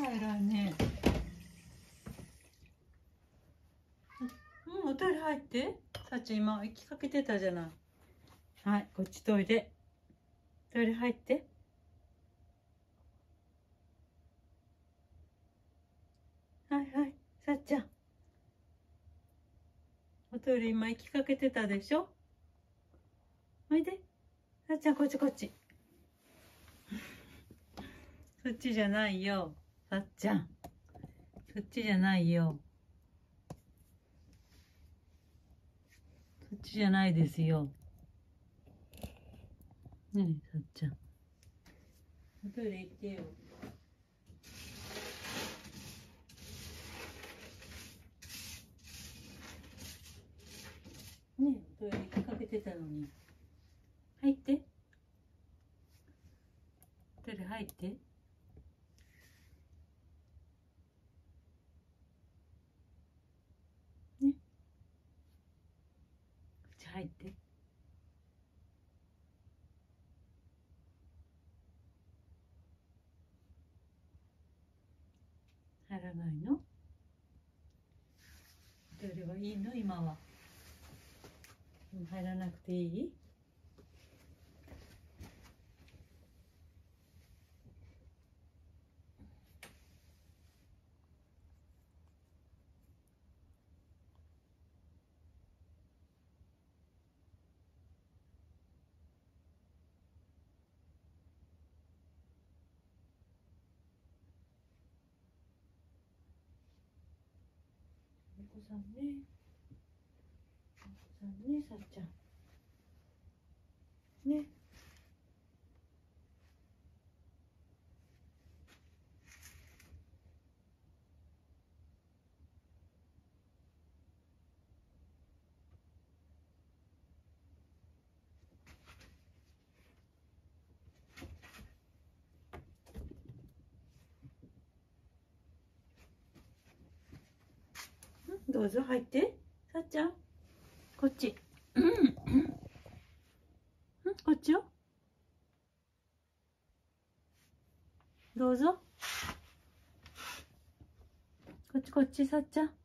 あ偉いね。うんおトイレ入って。さち今行きかけてたじゃない。はいこっちトイレ。トイレ入って。はいはいさっちゃん。おトイレ今行きかけてたでしょ？おいで。さっちゃんこっちこっち。そっちじゃないよ。さっちゃん。そっちじゃないよ。そっちじゃないですよ。ねえさっちゃん。おトイレ行ってよ。ねえトイレ行きかけてたのに。入って。トイレ入ってねこっち入って。入らないの？トイレはいいの？今は。うん入らなくていい？お子さんねお子さんねさっちゃんねどうぞ入って。さっちゃん。こっち。うんうん。こっちよ。どうぞ。こっちこっちさっちゃん。